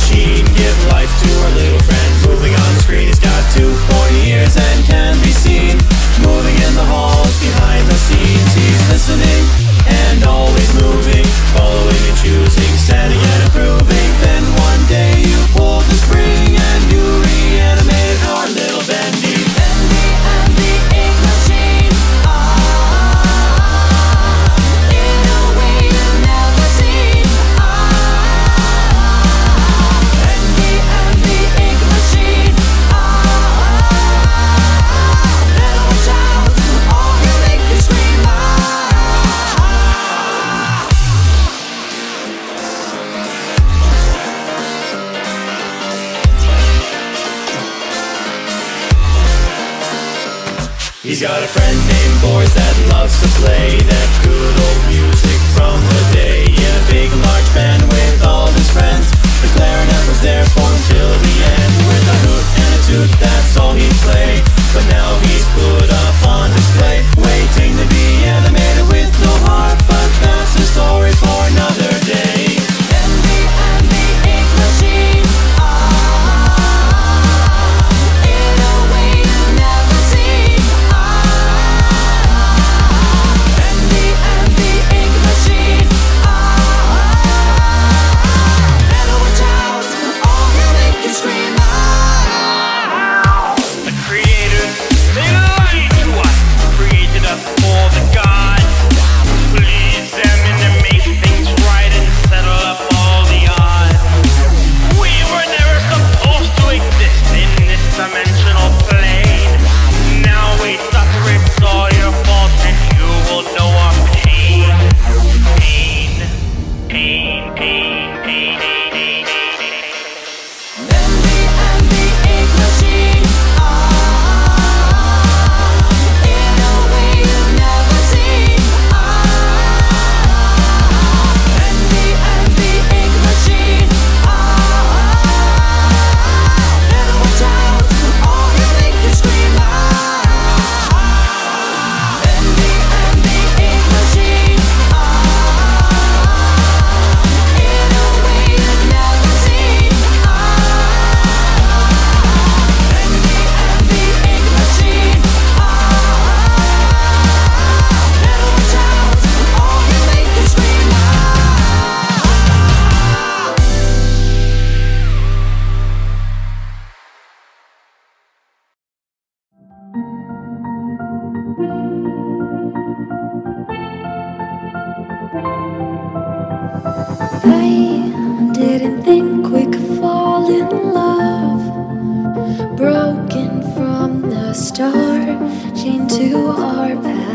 machine give He's got a friend named Boris that loves to play that good old music from the day. In a big large band think we could fall in love. Broken from the start, chained to our past.